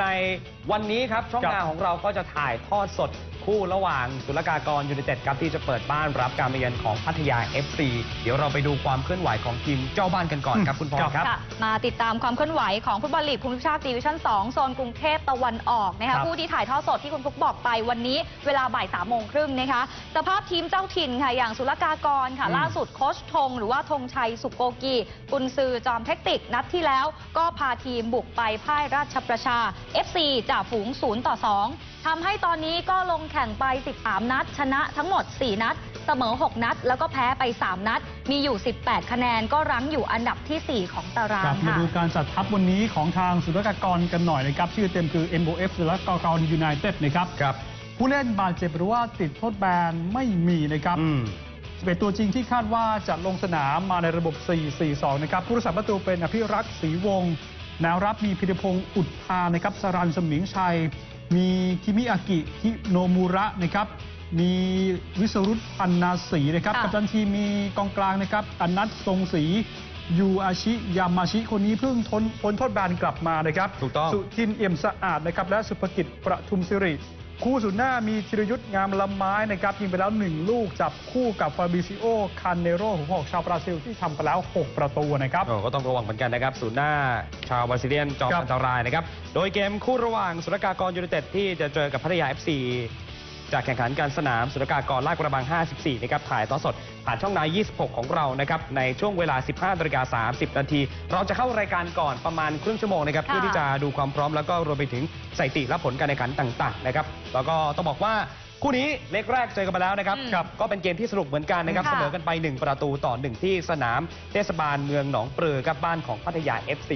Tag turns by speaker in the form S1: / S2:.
S1: ในวันนี้ครับช่องทางของเราก็จะถ่ายทอดสด คู่ระหว่างศุลกากรยูไนเต็ดครับที่จะเปิดบ้านรับการมาเยือนของพัทยา FC เดี๋ยวเราไปดูความเคลื่อนไหวของทีมเจ้าบ้านกันก่อนครับคุณพรครับ
S2: ค่ะมาติดตามความเคลื่อนไหวของฟุตบอลลีกภูมิภาคดิวิชั่น 2 โซนกรุงเทพตะวันออกนะ
S1: ครั
S2: คะ
S1: บ
S2: ผู้ที่ถ่ายทอดสดที่คุณฟุกบอกไปวันนี้เวลาบ่ายสามโมงครึ่งนะคะสภาพทีมเจ้าถิ่นค่ะอย่างศุลกากรค่ะ
S1: อืม
S2: ล่าสุดโค้ชธงหรือว่าธงชัยสุโกกีกุนซือจอมเทคนิคนัดที่แล้ว ก็พาทีมบุกไปพ่ายราชประชา FC จ่าฝูง0ต่อ2ทำให้ตอนนี้ก็ลงแข่งไป 13 นัด ชนะทั้งหมด 4 นัด เสมอ 6 นัด แล้วก็แพ้ไป 3 นัด มีอยู่ 18 คะแนนก็รั้งอยู่อันดับทีสี่4 ของตาราง
S3: ครับมา
S2: ค่ะ
S3: ดูการจัดทัพวันนี้ของทางศุลกากรกันหน่อยนะครับ ชื่อเต็มคือ MOF ศุลกากรยูไนเต็ดนะครับ
S1: ครับ
S3: ผู้เล่นบาดเจ็บหรือว่าติดโทษแบนไม่มีนะครับ
S1: อืม
S3: เป็นตัวจริงที่คาดว่าจะลงสนามมาในระบบ 4-4-2 นะครับ ผู้รักษาประตูเป็นอภิรักษ์ศรีวงศ์ แนวรับมีพิรพงศ์อุดพานะครับสรันสมิงชัย มีคิมิอากิฮิโนมูระนะครับมีวิสรุตพันนาสีนะครับ
S2: ค่ะ
S3: กัปตันทีมมีกองกลางนะครับอนัททรงศรียูอาชิยามาชิคนนี้เพิ่งทนพ้นโทษแบนกลับมานะครับ
S1: ถูกต้อง
S3: สุทินเอี่ยมสะอาดนะครับและสุภกิจประทุมสิริ คู่สุดหน้ามีธีรยุทธ์งามละไม้นะครับยิงไปแล้ว 1 ลูกจับคู่กับฟาบริซิโอคันเนโรหัวหอกชาวบราซิลที่ทำไปแล้ว 6 ประตูนะครับ
S1: ก็ต้องระวังเหมือนกันนะครับสุดหน้าชาวบราซิเลียนจอม
S3: ครับ
S1: อันตรายนะครับ โดยเกมคู่ระหว่างศุลกากรยูไนเต็ดที่จะเจอกับพัทยา FC จากแข่งขันการสนามศุลกากรลาดกระบัง 54 นะครับ ถ่ายทอดสด ผ่านช่อง NOW 26 ของเรา นะครับ ในช่วงเวลา 15นาฬิกา30 นาที เราจะเข้ารายการก่อนประมาณครึ่งชั่วโมงนะครับ
S2: ค่ะ
S1: เพื่อที่จะดูความพร้อมแล้วก็รวมไปถึงสถิติและผลการแข่งขันต่าง ๆ นะครับ แล้วก็ต้องบอกว่าคู่นี้เล็กแรกเจอกันมาแล้วนะครับ
S2: อืม
S1: ครับ ก็เป็นเกมที่สนุกเหมือนกันนะครับ
S2: ค่ะ
S1: เสมอกันไป 1 ประตูต่อ 1 ที่สนามเทศบาลเมืองหนองปลือกับบ้านของพัทยา FC